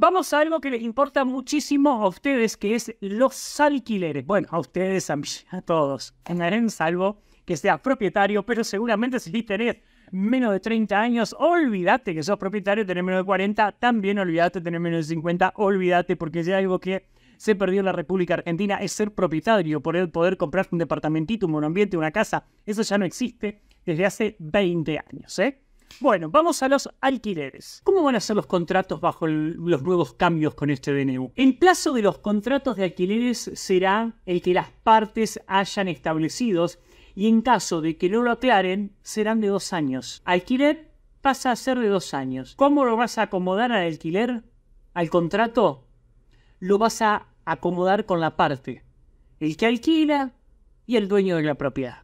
Vamos a algo que les importa muchísimo a ustedes, que es los alquileres. Bueno, a ustedes, a, mí, a todos. En salvo que seas propietario, pero seguramente si tenés menos de 30 años, olvídate que sos propietario, tenés menos de 40, también olvídate tener menos de 50, olvídate porque es algo que se perdió en la República Argentina, es ser propietario, poder, poder comprar un departamentito, un monoambiente, una casa, eso ya no existe desde hace 20 años, ¿eh? Bueno, vamos a los alquileres. ¿Cómo van a ser los contratos bajo los nuevos cambios con este DNU? El plazo de los contratos de alquileres será el que las partes hayan establecidos y en caso de que no lo aclaren, serán de dos años. Alquiler pasa a ser de dos años. ¿Cómo lo vas a acomodar al alquiler? Al contrato, lo vas a acomodar con la parte, el que alquila y el dueño de la propiedad.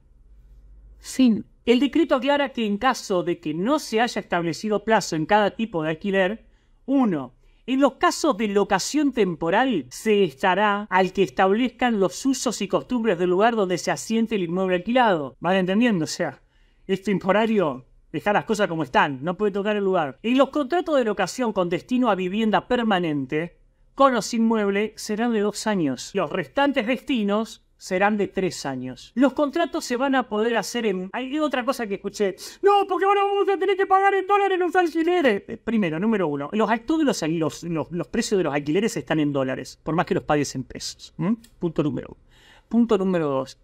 Fin. El decreto aclara que en caso de que no se haya establecido plazo en cada tipo de alquiler, uno, en los casos de locación temporal, se estará al que establezcan los usos y costumbres del lugar donde se asiente el inmueble alquilado. ¿Van entendiendo? O sea, es temporario dejar las cosas como están, no puede tocar el lugar. En los contratos de locación con destino a vivienda permanente, con o sin mueble, serán de dos años. Los restantes destinos serán de tres años. Los contratos se van a poder hacer en... Hay otra cosa que escuché. No, porque ahora vamos a tener que pagar en dólares los alquileres. Eh, primero, número uno. Los, todos los, los, precios de los alquileres están en dólares, por más que los pagues en pesos. Punto número uno. Punto número dos.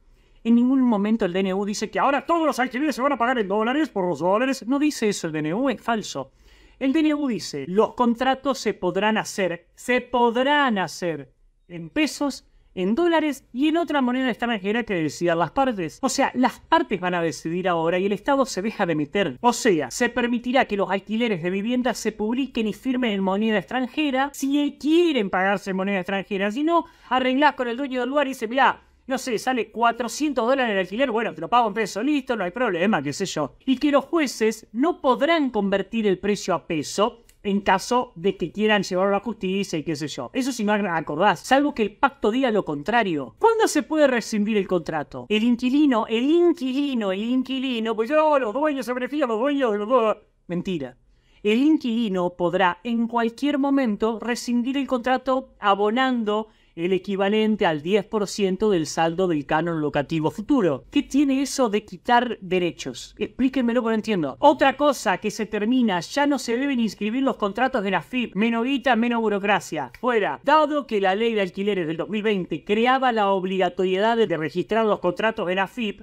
En ningún momento el DNU dice que ahora todos los alquileres se van a pagar en dólares por los dólares. No dice eso el DNU, es falso. El DNU dice, los contratos se podrán hacer, se podrán hacer en pesos en dólares y en otra moneda extranjera que decidan las partes. O sea, las partes van a decidir ahora y el Estado se deja de meter. O sea, se permitirá que los alquileres de viviendas se publiquen y firmen en moneda extranjera si quieren pagarse en moneda extranjera. Si no, arreglás con el dueño del lugar y dice, mira, no sé, sale 400 dólares el alquiler, bueno, te lo pago en peso, listo, no hay problema, qué sé yo. Y que los jueces no podrán convertir el precio a peso, en caso de que quieran llevarlo a la justicia y qué sé yo. Eso si no acordás, salvo que el pacto diga lo contrario. ¿Cuándo se puede rescindir el contrato? El inquilino, el inquilino, el inquilino, pues yo, los dueños se benefician los dueños los dos. Mentira. El inquilino podrá en cualquier momento rescindir el contrato abonando el equivalente al 10% del saldo del canon locativo futuro. ¿Qué tiene eso de quitar derechos? Explíquenmelo porque entiendo. Otra cosa que se termina, ya no se deben inscribir los contratos de la FIP. Menos menos burocracia. Fuera. Dado que la ley de alquileres del 2020 creaba la obligatoriedad de registrar los contratos de la FIP,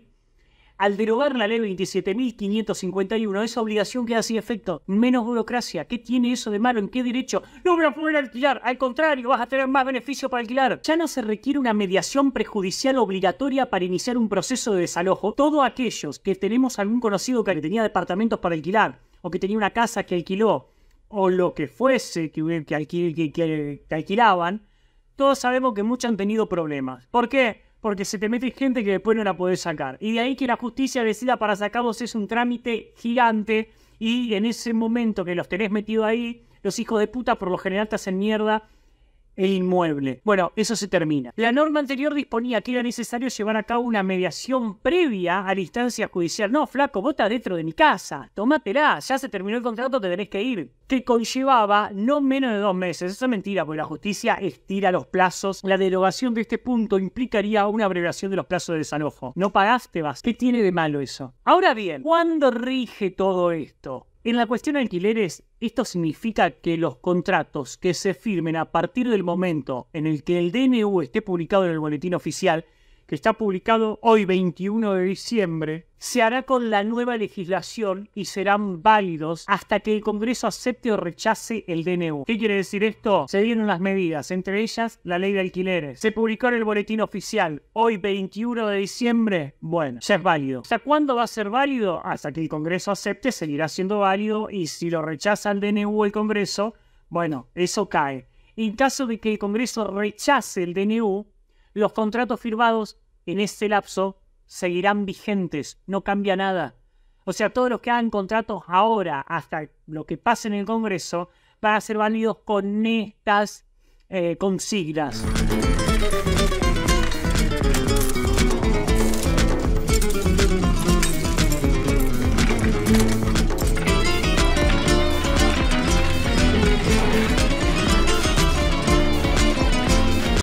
al derogar la ley 27.551, esa obligación queda sin efecto. Menos burocracia. ¿Qué tiene eso de malo? ¿En qué derecho? No voy a poder alquilar. Al contrario, vas a tener más beneficio para alquilar. Ya no se requiere una mediación prejudicial obligatoria para iniciar un proceso de desalojo. Todos aquellos que tenemos algún conocido que tenía departamentos para alquilar, o que tenía una casa que alquiló, o lo que fuese que, que, que alquilaban, todos sabemos que muchos han tenido problemas. ¿Por qué? Porque se te mete gente que después no la podés sacar. Y de ahí que la justicia decida para sacarlos es un trámite gigante y en ese momento que los tenés metido ahí, los hijos de puta por lo general te hacen mierda el inmueble. Bueno, eso se termina. La norma anterior disponía que era necesario llevar a cabo una mediación previa a la instancia judicial. No, flaco, vos estás dentro de mi casa. Tómatela, ya se terminó el contrato, te tenés que ir. Que conllevaba no menos de dos meses. Eso es mentira, porque la justicia estira los plazos. La derogación de este punto implicaría una abreviación de los plazos de desalojo. No pagaste, vas. ¿Qué tiene de malo eso? Ahora bien, ¿cuándo rige todo esto? En la cuestión de alquileres, esto significa que los contratos que se firmen a partir del momento en el que el DNU esté publicado en el boletín oficial que está publicado hoy 21 de diciembre, se hará con la nueva legislación y serán válidos hasta que el Congreso acepte o rechace el DNU. ¿Qué quiere decir esto? Se dieron las medidas, entre ellas la ley de alquileres. Se publicó en el boletín oficial hoy 21 de diciembre. Bueno, ya es válido. ¿Hasta cuándo va a ser válido? Hasta que el Congreso acepte, seguirá siendo válido y si lo rechaza el DNU el Congreso, bueno, eso cae. En caso de que el Congreso rechace el DNU, los contratos firmados en este lapso seguirán vigentes, no cambia nada. O sea, todos los que hagan contratos ahora hasta lo que pase en el Congreso van a ser válidos con estas eh, consignas.